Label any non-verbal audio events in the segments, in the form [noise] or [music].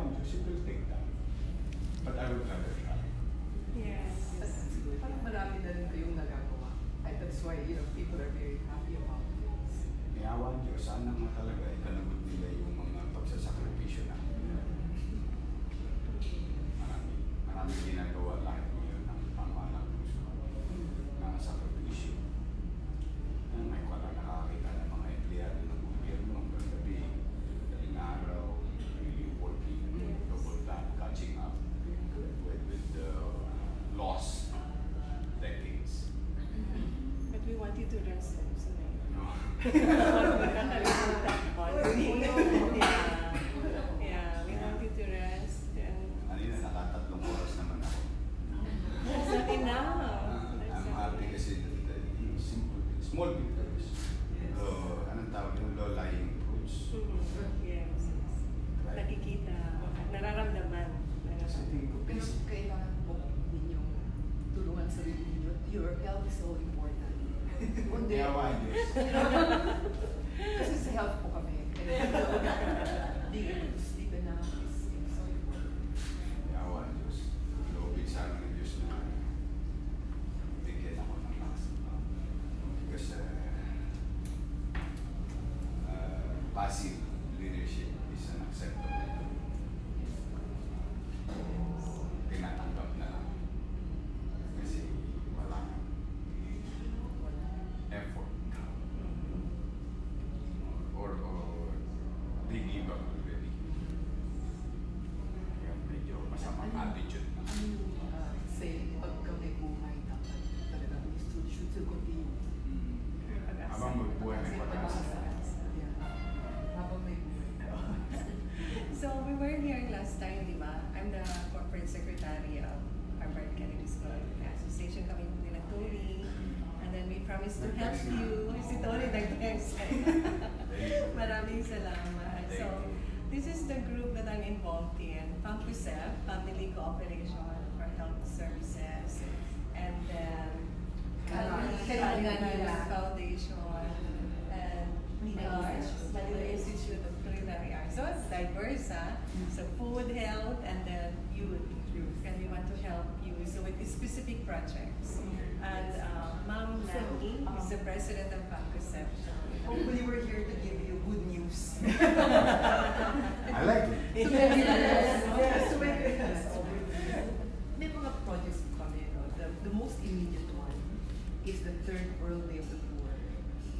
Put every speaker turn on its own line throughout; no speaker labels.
Ewan, Diyos, it will take time. But I would rather try.
Yes.
Parang marami na rin kayong nagagawa. And that's why, you know, people are very happy about this.
Ewan, Diyos, sana nga talaga ikanagot nila yung mga pagsasakripisyo na. Marami, marami ginagawa
Deus.
a mãe, [laughs] were here last time, di ba? I'm the corporate secretary of Harvard Kennedy School Association. Kami din ng Tony. And then we promised to help you. [laughs] Si Tony nag-text. Maraming salamat. So this is the group that I'm involved in. FAMCOHSEF, Family Cooperation for Health Services. And then
Kailangan-
Kailangan
kailangan-
Foundation. And
Manila
uh,
Institute.
Manila Institute of Culinary Arts. So it's diverse, huh? Mm. So food, health, and then youth. And we want to help you. So with specific projects. Mm. And uh, Ma'am Nani um, is the president of FAMCOHSEF.
Hopefully we're here to give you good news. [laughs]
I like it. [laughs]
Yes, yes, yes. May mga projects po kami. No? The, the most immediate one is the third World Day of the Poor.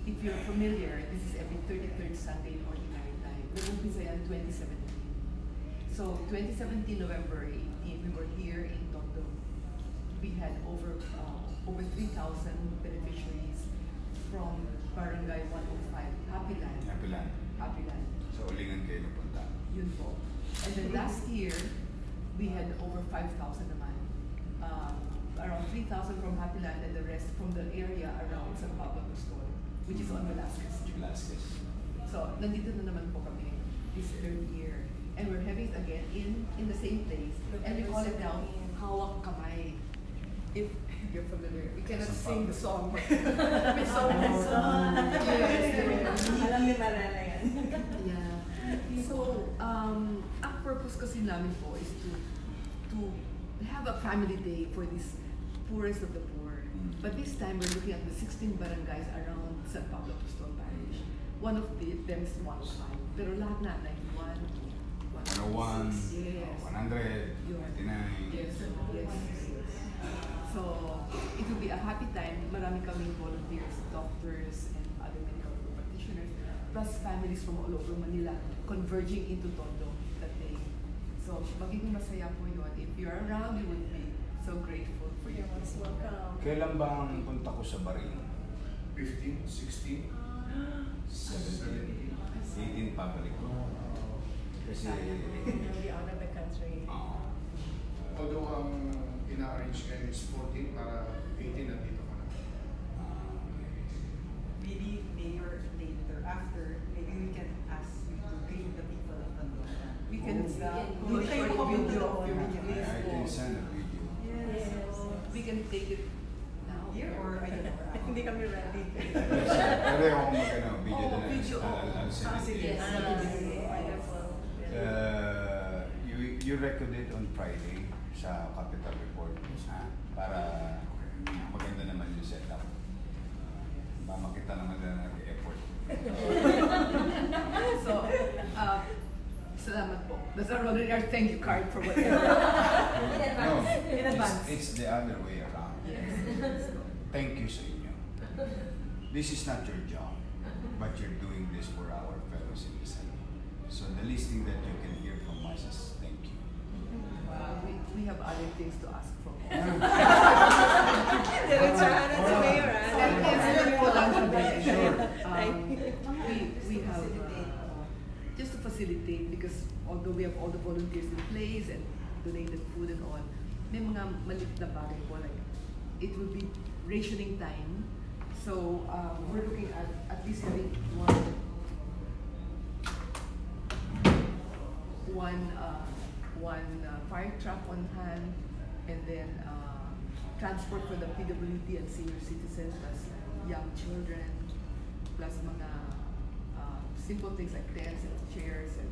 If you're familiar, this is every 33rd Sunday in Ordinary Time. Nag-umpisa 2017. So, 2017, November 18, we were here in Tondo. We had over uh, over 3,000 beneficiaries from Barangay 105, Happy Land.
Happy lang.
Happy Land.
Sa ulingan kayo napunta.
Yun po. And then last year, we had over 5,000 naman. Uh, around 3,000 from Happy Land and the rest from the area around San Pablo Store, which is on Velasquez.
Velasquez.
So, nandito na naman po kami this third year. And we're having it again in in the same place. And we call it now Hawak Kamay. If you're familiar, we cannot sing the song, but [laughs] may song song. Yes, yes.
Alam ni Malala yan.
Yeah. So, um, ang purpose kasi namin po is to to have a family day for these poorest of the poor.
Mm.
But this time, we're looking at the 16 barangays around San Pablo Apostol Parish. One of the, them is 105. Pero lahat na, 91,
101,
Yes.
100,
Yun.
99.
Yes, yes. So, it will be a happy time. Marami kaming volunteers, doctors, and other medical practitioners, plus families from all over Manila converging into Tondo that day. So, magiging masaya po yun. If you're around, we would be so grateful for you.
You're most welcome.
Kailan ba ang punta ko sa Barin?
15, 16,
17, 18 pabalik ko. Kasi,
You'll be out of the country.
oo.
although ang ina-arrange ngayon is 14 para 18 nandito ka na.
Ah,
maybe mayor later after, maybe we can ask you to bring the people of Tandona.
We can
Oh.
uh,
Do
do a
kayo
video
video
of your
video.
I, I can send a video.
Yes.
We can take it now.
Here or ayun?
Hindi kami ready.
Pero ako magano, video
Oo,
na lang.
video,
I'll. I'll send
Ah,
it
sige.
you.
Ah,
Uh, you you record it on Friday sa Capital Report, ha? Para maganda naman yung setup. Para makita naman na nag-effort. [laughs]
So, uh, salamat po. That's already our thank you card for whatever. [laughs]
In advance.
No,
In
it's, it's the other way around.
Yes.
Thank you sa inyo. This is not your job, but you're doing this for our fellows in fellow citizens. So the least thing that you can hear from us is thank you.
Uh, we, we have other things to ask for.
Diretsahan na si Mayor.
That is very important to me.
Sure.
Um, we, we have, uh, just to facilitate, because although we have all the volunteers in place and donated food and all, may mga malit na bagay po, like, it will be rationing time. So, um, we're looking at at least having one, one, uh, one uh, fire truck on hand, and then uh, transport for the PWD and senior citizens, plus young children, plus mga uh, simple things like tents and chairs and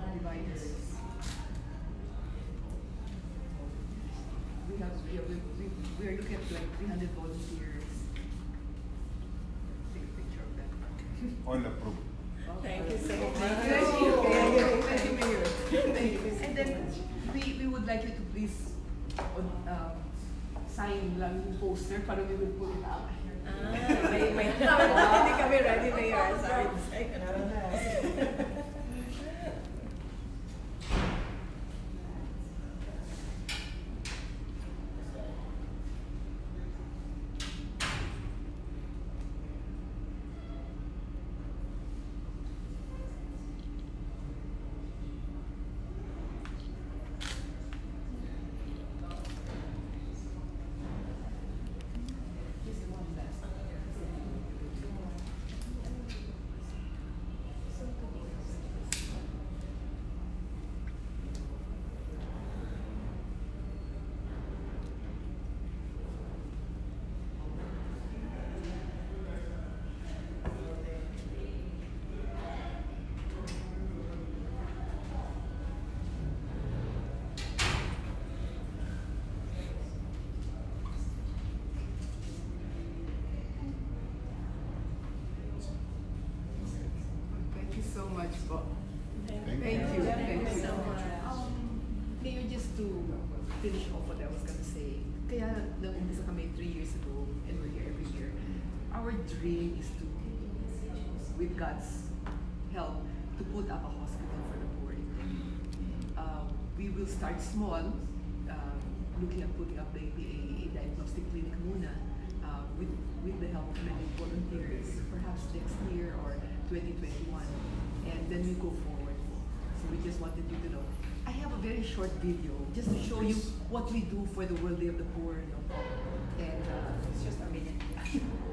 uh, dividers. We have, we, have, we, we, we are looking at like 300 volunteers. Take a picture of them.
All approved.
Thank you so much.
Thank you, thank you, thank you, Mayor. Thank you. And then, we, we would like you to please, on, um, sign lang yung poster para we will put it up.
Ah, may, may, [laughs] hindi kami ready, Mayor. [laughs] Sorry.
Just one last. Thank you so much po.
Thank
Thank you,
you.
thank you
so much.
Um, Mayor, just to finish off what I was gonna say, kaya nag-umpisa kami three years ago and we're here every year. Our dream is to, with God's help, to put up a hospital for the poor. Uh, we will start small, uh, looking at putting up maybe a, a diagnostic clinic muna uh, with, with the help of many volunteers, perhaps next year or 2021. And then we go forward. So we just wanted you to know. I have a very short video just to show you what we do for the World Day of the Poor. No? And uh,
It's just a minute. [laughs]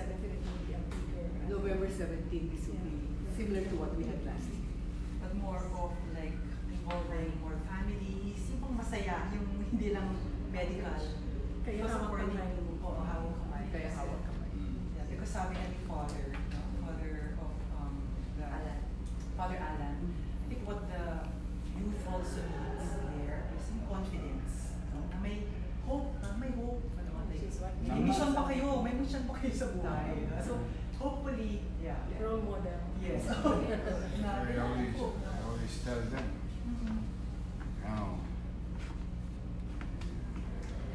7th, it will be a bigger.
November 17th, this will be similar to what we had last year.
But more of like involving more families, yung pang masaya, yung hindi lang medical.
Kaya
Because
hawak
already-
kamay.
Oo, hawak kamay.
Kaya hawak kamay.
Yeah, because sabi nga ni Father, no? Father of um, the
Alan.
Father Alan, I think what the youth also needs there is yung confidence. No? Na may hope, na may hope. Ano, like,
Which is what we
may
need.
mission pa kayo, may mission pa kayo sa So, hopefully, yeah. yeah.
Role model.
Yes.
I always, I always tell them,
Mhm.
now,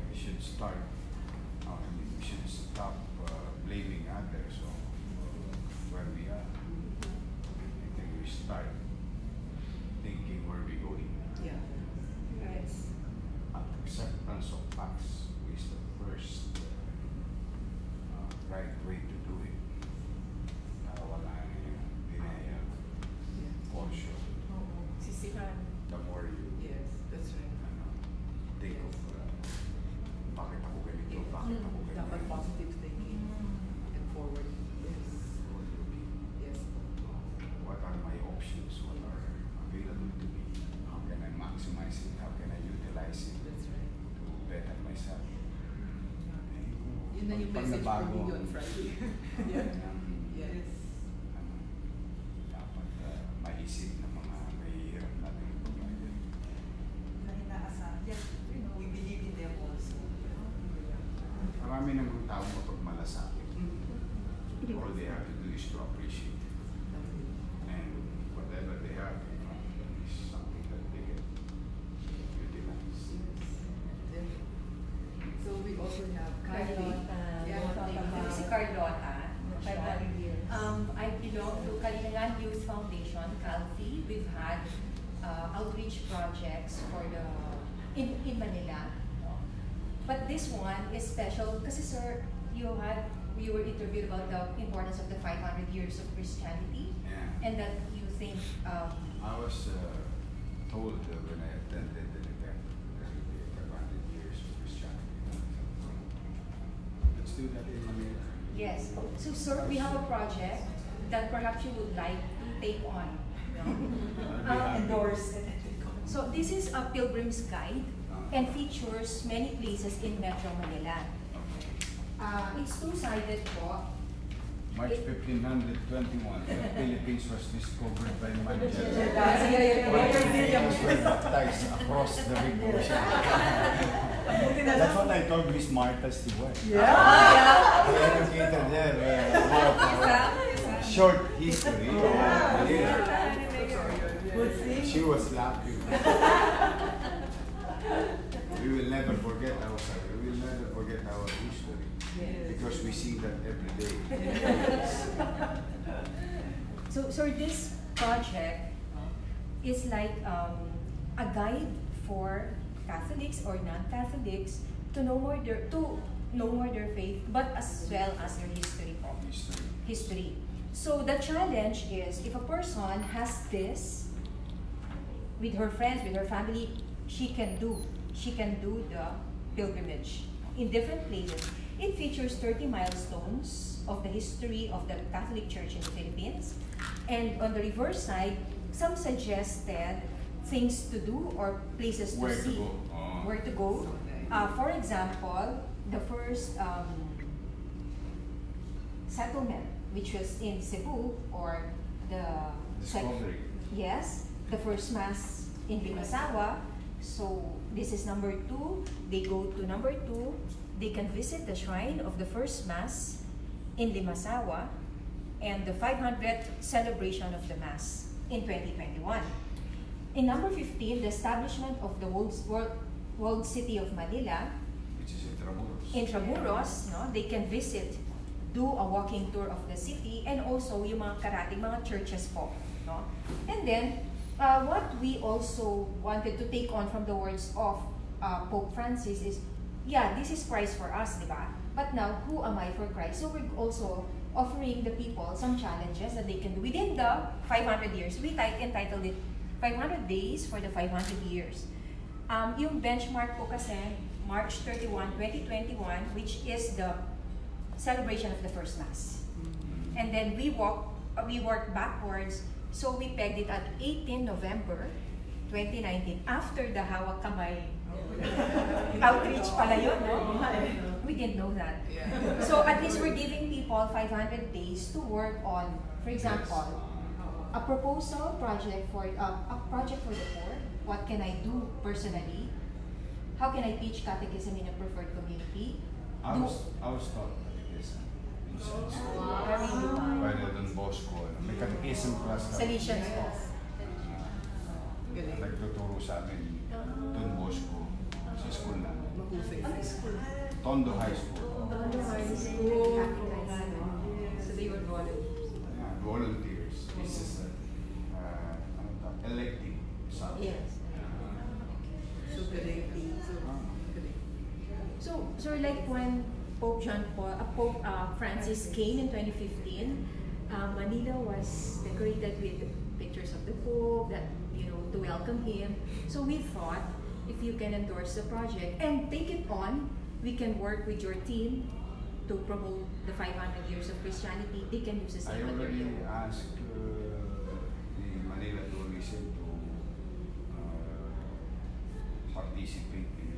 we should start, uh, I mean, we should stop uh, blaming others on where we are. I think we start thinking where we're going.
Yeah.
Yes.
Acceptance of facts is the first uh, right way to do it. Para wala na yung denial,
Yeah.
caution.
Oo.
Sisihan.
The more you
Yes, that's right.
ano, think of uh, bakit ako ganito, bakit ako ganito.
Dapat positive thinking
Mm.
and forward. Yes.
Forward-looking.
Yes.
What are my options? What are available to me? How can I maximize it? How can I utilize it
That's right.
to better myself?
Yun na yung
Pag
message for
nabago
me on Friday.
Yeah.
Yes.
ano, dapat uh, maisip ng mga mahihirap natin pagbayan.
Na inaasahan. Yes, you know, we believe in them also.
Marami namang tao mapagmalasakit.
Mm.
All they have to do is to appreciate it. And whatever they have in front of them is something that they can utilize.
So we also have Kathy.
Carlota.
Yeah.
Carlota.
Si Carlota.
500 years.
Um, I belong to Kalinangan Youth Foundation, CALFI. We've had outreach projects for the in, in Manila. no? But this one is special because, sir, you had you were interviewed about the importance of the 500 years of Christianity
Yeah.
and that you think um,
I was uh, told uh, when I attended an event that it would 500 years of Christianity. Let's do that in Manila.
Yes. So, sir, we have a project that perhaps you would like to take on. no? [laughs]
I'll be happy.
endorse. So, this is a pilgrim's guide and features many places in Metro Manila. Uh, it's two-sided po.
March 1521, the [laughs] Philippines was discovered by Magellan.
Sige, sige,
Philippines were baptized across the big ocean. That's what I told Miss Martha Stewart.
Yeah.
I [laughs] educated her uh, uh, short history. Yeah. She was laughing. we will never forget our we will never forget our history because we see that every day. [laughs]
So, so this project uh, is like um, a guide for Catholics or non-Catholics to know more their to know more their faith, but as well as their history.
History.
history. So the challenge is if a person has this with her friends, with her family, she can do she can do the pilgrimage in different places. It features 30 milestones of the history of the Catholic Church in the Philippines. And on the reverse side, some suggested things to do or places to
Where
see.
go. Oh.
Where to go. Uh, for example, the first um, settlement, which was in Cebu, or the sec-
Discovery.
yes, the first mass in Limasawa. So this is number two. They go to number two. They can visit the shrine of the first mass in Limasawa and the 500th celebration of the mass in 2021. In number 15, the establishment of the world, world, world city of Manila
Which is Intramuros.
Intramuros, no, they can visit, do a walking tour of the city, and also yung mga karating, mga churches po. No? And then, uh, what we also wanted to take on from the words of uh, Pope Francis is, yeah, this is Christ for us, di ba? But now, who am I for Christ? So we're also offering the people some challenges that they can do within the 500 years. We tit- entitled it 500 Days for the 500 Years. Um, yung benchmark po kasi March 31, 2021, which is the celebration of the first mass. And then we walk, we work backwards, so we pegged it at 18 November 2019 after the Hawak Kamay [laughs] outreach pala yun, no? We didn't know that. So at least we're giving people 500 days to work on, for example, a proposal project for uh, a project for the poor. What can I do personally? How can I teach catechism in a preferred community?
I
Do-
was, I was taught catechism. in San School.
Very.
By the Don Bosco. ano. May catechism class kami.
Salesians po.
Galing.
Nagtuturo sa amin Don Bosco sa school na.
Mahusay
Ano school?
Tondo High School.
Tondo High
School.
So they were volunteers.
Yeah, volunteers. This is a, uh, ano to, elective subject.
Yes.
So galing. So galing.
So, so like when Pope John Paul, uh, Pope uh, Francis came in 2015, uh, Manila was decorated with pictures of the Pope that you know to welcome him. So we thought if you can endorse the project and take it on, we can work with your team to promote the 500 years of Christianity. They can use the
I
same
already
material.
asked uh, the Manila Tourism to uh, participate in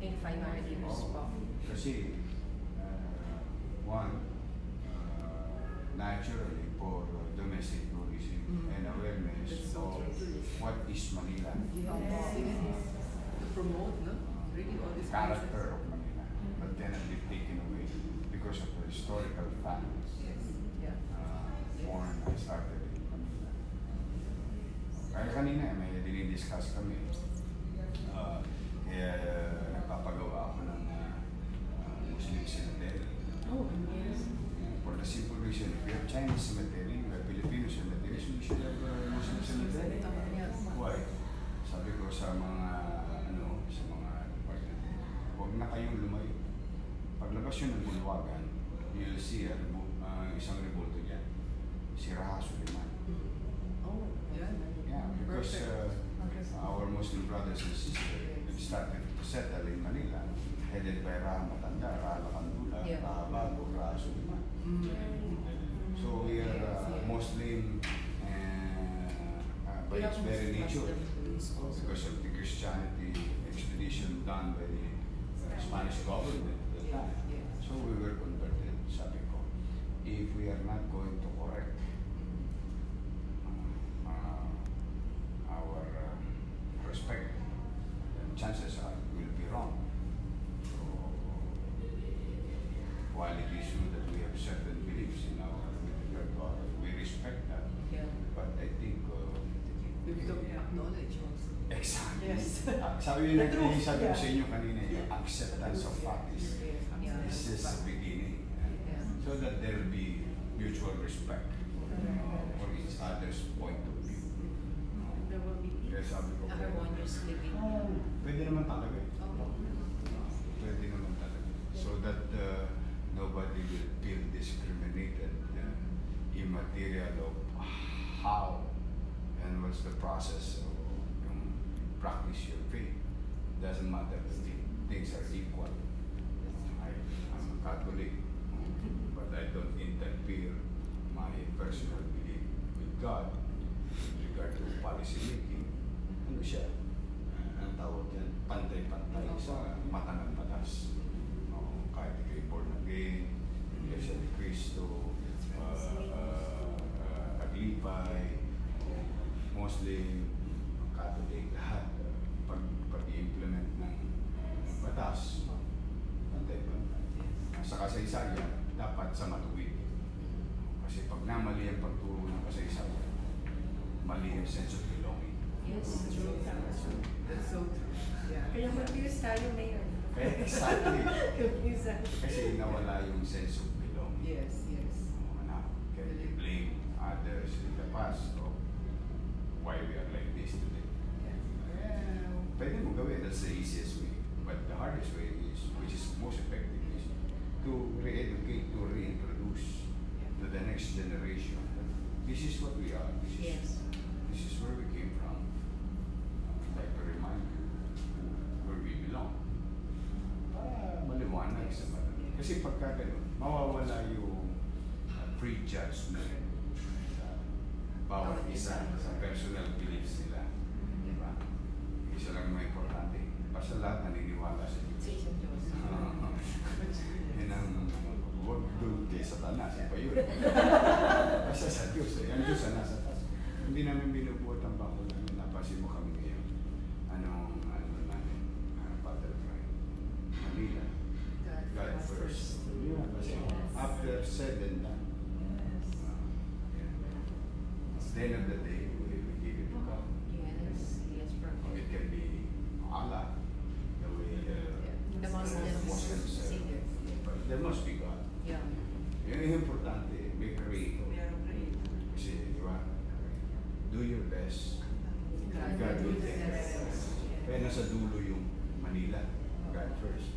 in 500 years
Oh. Kasi, naturally for domestic tourism
Mm.
and awareness
so
of what is Manila.
Yes. To promote, no? Really all these
character of. Manila, but then they've taken away because of the historical facts.
Yes. Yeah.
Uh, born I started in Manila. Kaya kanina may dinidiscuss kami. Uh, kaya uh, nagpapagawa ako ng uh, uh, Muslim.
Oh, yes.
For the simple reason, if we have Chinese cemetery, we have Filipino cemeteries, we should have uh, Muslim cemetery. Why? Sabi ko sa mga ano, sa mga department, huwag na kayong lumayo. Paglabas yun ng bulwagan, you'll see a rebu- uh, isang rebulto dyan. Si Raha Suleiman.
Oh, yeah.
Yeah, because uh, our Muslim brothers and sisters have started to settle in Manila, headed by Raha Matanda, Raha. Raha Bago.
Mm.
So we are uh, Muslim and uh, by its very nature, because of the Christianity expedition done by the uh, Spanish government at the time.
Yeah.
So we were converted, sabi ko. If we are not going to correct Sabi yun
The
na
truth,
sabi ko sa inyo kanina, yung acceptance of fact is,
Yeah.
is the beginning. So that there will be mutual respect for each other's point of view.
There will be
Kaya sabi ko,
living.
pwede naman talaga eh. Pwede naman talaga. So that uh, nobody will feel discriminated uh, immaterial of how and what's the process of yung practice your faith. Doesn't matter. Things are equal. I, I'm a Catholic, but I don't interfere my personal belief with God with regard to policy making. Ano siya? Ang tawag yan, pantay-pantay sa mata ng batas. No, kahit ikay born again, Iglesia ni Cristo, uh, uh, uh, Aglipay, Muslim, Catholic, lahat. Pag, pag-implement ng ng batas, pantay-pantay. Sa kasaysayan, dapat sa matuwid. Kasi pag namali ang pagturo ng kasaysayan, mali ang sense of belonging.
Yes, true.
That's so true. Yeah.
Kaya confused tayo ngayon.
Eh, exactly. [laughs]
confused.
Kasi nawala yung sense of belonging.
Yes, yes.
Ano, can you blame others in the past of why we are like this today? Eh, pwede mo gawin. That's the easiest way. But the hardest way is, which is most effective, is to re-educate, to reintroduce to the next generation. This is what we are. This is,
Yes.
this is where we came from. I'd like to remind you who- where we belong. Kasi pagka ganun, mawawala yung uh, prejudgment sa bawat isa sa personal beliefs nila. Di ba? Isa lang may importante. Basta lahat naniniwala sa Diyos.
Sa isang Diyos.
Ah, [laughs] Yan ang huwag doon kay Satanas. Iba yun. [laughs] Basta sa Diyos. Eh. Ang Diyos ang nasa taas. Hindi namin binubuhat ang bako namin. Napasin mo kami ngayon. Anong ano namin? First. Kasi after said and done. Uh. At the end of the day, we, we give it to God.
Yes, yes,
Or
perfect.
it can be Allah, the way uh,
The Muslims,
Muslims say.
Savior.
But there must be God.
Yeah.
Yun yung importante, may creator.
Merong great.
Kasi, di ba? Do your best.
God
God will
will
take
do the
care.
rest.
Kaya nasa dulo yung Manila. God first.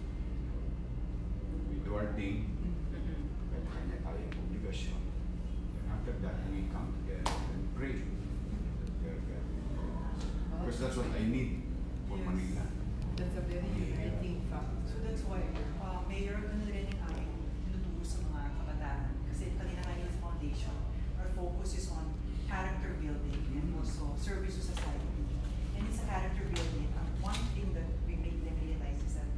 We do our thing.
Mhm.
Kaya kanya tayong obligasyon. And after that, we come together and pray. God, God. Because that's what I need for
Yes.
Manila.
That's a very uniting fact.
So that's why, uh, Mayor, ganun rin yung aming tinuturo sa mga kabataan. Kasi kanina nga yung foundation, our focus is on character building and also service to society. And in sa character building, uh, one thing that we make them realize is that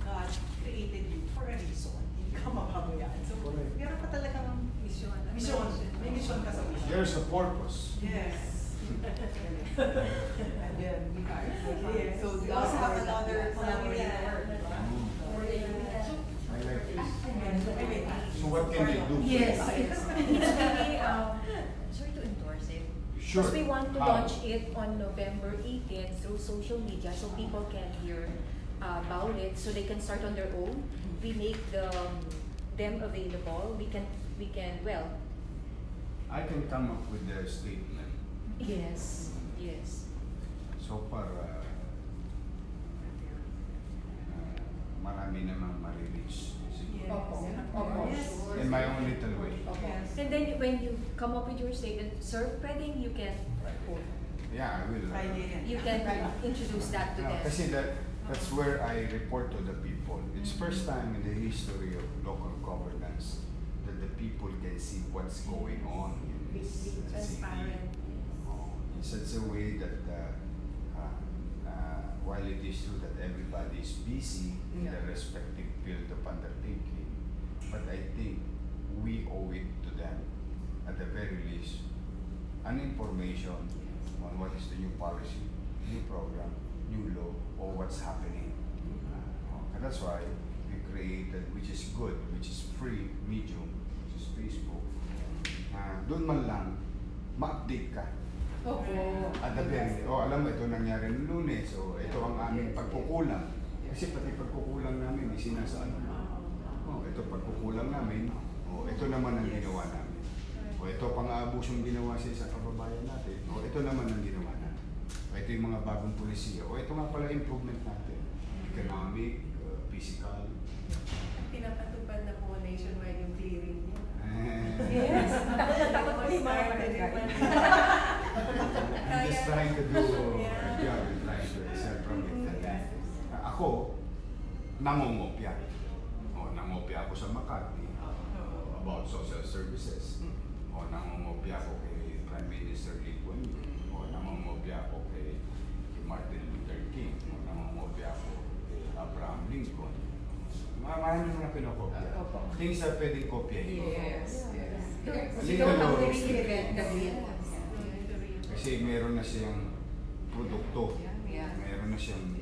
God created you for a reason. Hindi ka mababayaan. So,
Correct.
meron ka talagang
Mission.
mission. May mission ka sa mission.
There's a purpose.
Yes.
And then we are.
Yes.
So
we also have
other-
another collaborator.
I like this. So what can they do?
Yes, it's, it's really, um, sorry to endorse it.
Sure.
Because we want to
How?
launch it on November 18th through social media so people can hear uh, about it, so they can start on their own. We make the, um, them available. We can, we can, well,
I can come up with the statement.
yes, yes.
So far, uh, uh, marami namang marireach.
Yes.
Opo. Opo.
Yes.
In my own little way.
Okay.
Yes.
And then when you come up with your statement, sir, pwedeng you can,
Yeah, I will. uh,
you can introduce that to
Yeah,
them.
kasi that, that's where I report to the people. It's first time in the history of local governance that can see what's going on in this uh, city. Oh, in such a way that uh, uh, uh, while it is true that everybody is busy in
Yeah.
their respective field of undertaking, but I think we owe it to them at the very least an information on what is the new policy, new program, new law, or what's happening. Uh, and that's why we created, which is good, which is free medium, is Facebook. Uh, doon man lang, ma-update ka.
Opo.
At the very, oh alam mo, ito nangyari ng lunes, o ito ang aming pagkukulang. Kasi pati pagkukulang namin, isinasaan mo. Oh, ito pagkukulang namin, o ito naman ang ginawa namin. O ito pang-aabusong ginawa sa isang kababayan natin, o ito naman ang ginawa natin. O ito yung mga bagong polisiya, o ito nga pala improvement natin. Economic, uh, physical.
Pinapatupad na po nationwide yung clearing.
Yes. Takot ko
in
barangay.
I'm just trying to do a
Yeah.
job, trying to excel from it. Uh, ako, nangongopya. O, nangopya ako sa Makati uh, about social services. O, nangongopya ako kay Prime Minister Lee Kuan Yew. O, nangongopya ako kay, Martin Luther King. O, nangongopya ako kay Abraham Lincoln. Mga marami naman na pinakopya.
Opo.
Things na pwedeng kopyahin.
Yes, yes.
To reinvent the wheel.
Kasi meron na siyang produkto. Meron na siyang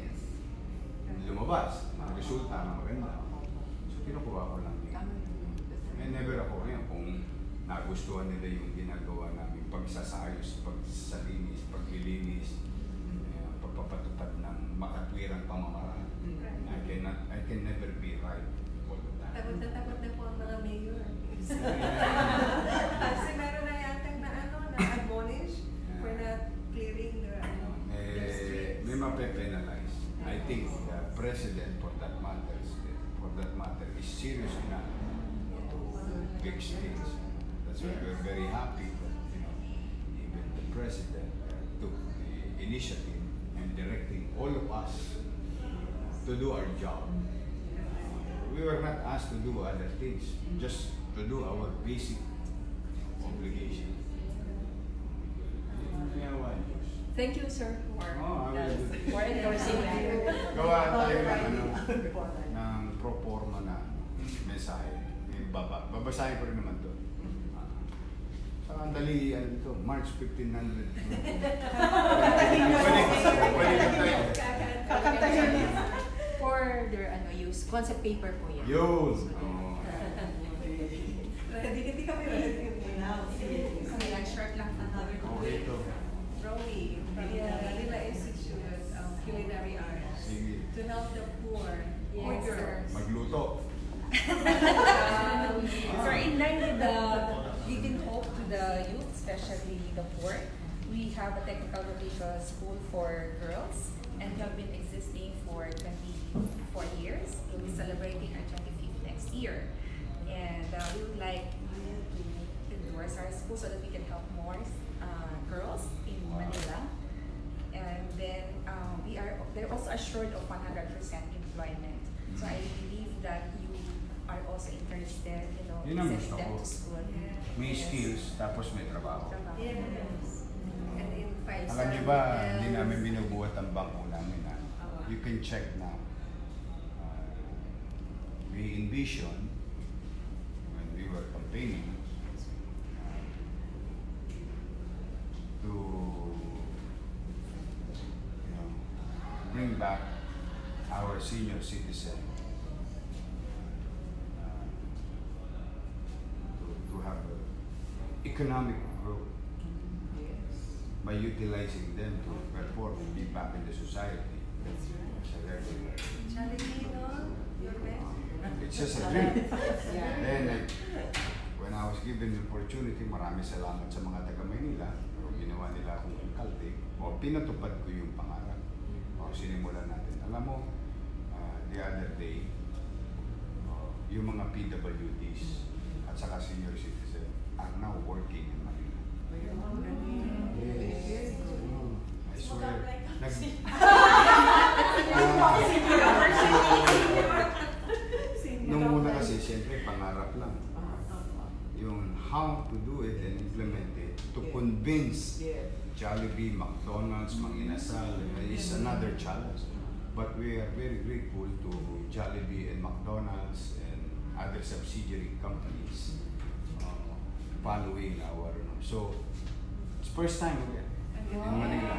lumabas. Ang resulta na maganda. So, kinukuha ko lang yun. Eh, never ako ngayon kung nagustuhan nila yung ginagawa namin pagsasayos, pagsalinis, paglilinis, eh, pagpapatupad ng makatwirang pamamaraan. I cannot, I can never be right all the time.
Na na po ang mga mayor. Kasi meron na yatang na ano, na-admonish for not clearing the, ano,
Eh,
streets.
may mape-penalize. I think the president for that matter, is- for that matter, is serious enough to fix things. That's why we're very happy that, you know, even the president uh, took the initiative and directing all of us to do our job. we were not asked to do other things, just to do our basic obligation. Kaya why?
Thank you, sir, for,
Oh, I will do.
for endorsing that.
Gawa tayo ng ano, ng pro forma na mensahe. Yung baba. Babasahin ko rin naman to. Ah. Sa ang dali, ano to, March 1500. [laughs] Pwede, pwede ka tayo.
Kakantahin niya.
For their ano use, concept paper po yan.
Yun. Oh.
Ready, hindi kami ready now.
Kaya short lang another
Okay to.
Rowie from the Manila Institute of Culinary Arts
Sige.
to help the poor, poor
Yes,
girls.
Magluto.
Um, so in line with the giving hope to the youth, especially the poor, we have a technical vocational school for girls and we have been existing for 24 years. We'll be celebrating our 25th next year. And uh, we would like you to endorse our school so that we can help more uh, girls in Manila. And then um, we are they're also assured of 100% employment. So I believe that you are also interested, you know,
Yun ang
sending
gusto
them
ko.
to school.
May
Yes.
skills, tapos may trabaho.
Trabaho.
Yes. And in five
Alam niyo ba, hindi namin binubuhat ang bangko namin ha. You can check now. Uh, we envision when we were campaigning uh, to you know, bring back our senior citizen uh, to, to have economic growth by utilizing them to perform and be back in the society. It's just a dream. Then, like, when I was given the opportunity, marami salamat sa mga taga Maynila. Pero ginawa nila akong alkalde. O pinatupad ko yung pangarap. O sinimulan natin. Alam mo, uh, the other day, uh, yung mga PWDs at saka senior citizen are now working in Manila. Yes. Mm, I swear. Nag, [laughs] how to do it and implement it to convince Jollibee, McDonald's, Mang Inasal is another challenge. But we are very grateful to Jollibee and McDonald's and other subsidiary companies uh, following our. So, it's first time again in Manila.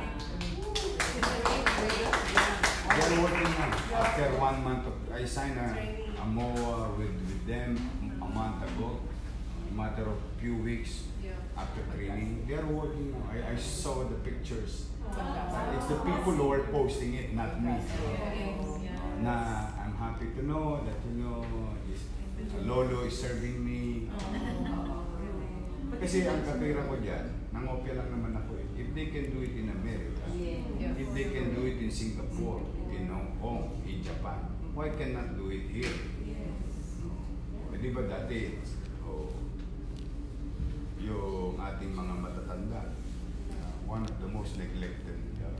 They are working now. After one month of, I signed a, a MOA with, with them a month ago. Matter of few weeks
Yeah.
after training. They are working now. I, I saw the pictures. Uh, It's the people who are posting it, not me. Na I'm happy to know that you know is, Lolo is serving me. Kasi ang katira ko dyan, nangopya lang naman ako eh. If they can do it in America, if they can do it in Singapore, in Hong Kong, in Japan, why cannot do it here? Eh, di ba dati, oh, yung ating mga matatanda, uh, one of the most neglected uh,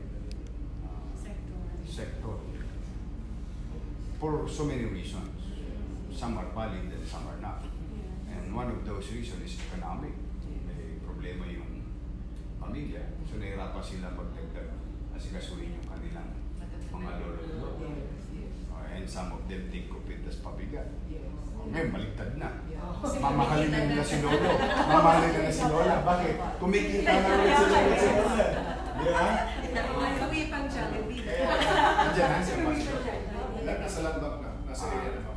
sector for so many reasons. Some are valid and some are not. And one of those reasons is economic. May problema yung pamilya. So nahirapan sila magdagdag asikasuhin yung kanilang mga lolo. And some of them think of it as pabigat. Ngayon, baligtad na. Mamahalin na nila si Lolo. Mamahalin na si Lola. Bakit? Kumikita na ulit si Lola. Di ba?
Kami pang Jollibee.
Andiyan na si Ambassador.
Nasa landmark na, nasa area na.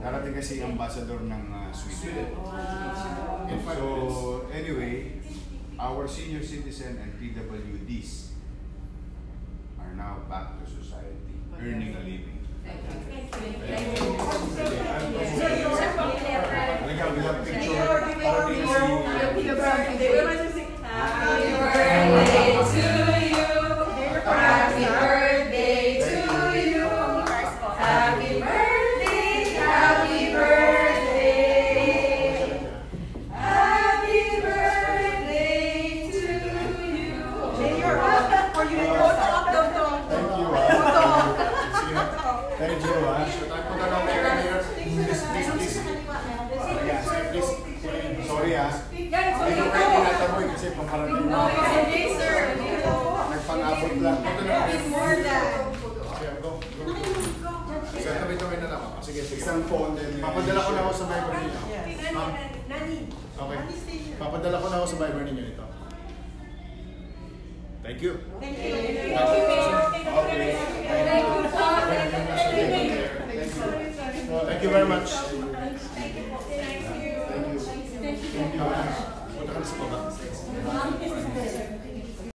Darating kasi ang ambassador ng uh, Sweden. So, anyway, our senior citizen and PWDs are now back to society, earning a living. Halika,